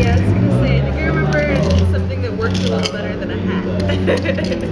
Yeah, I was gonna say, I think I remember something that worked a little better than a hat.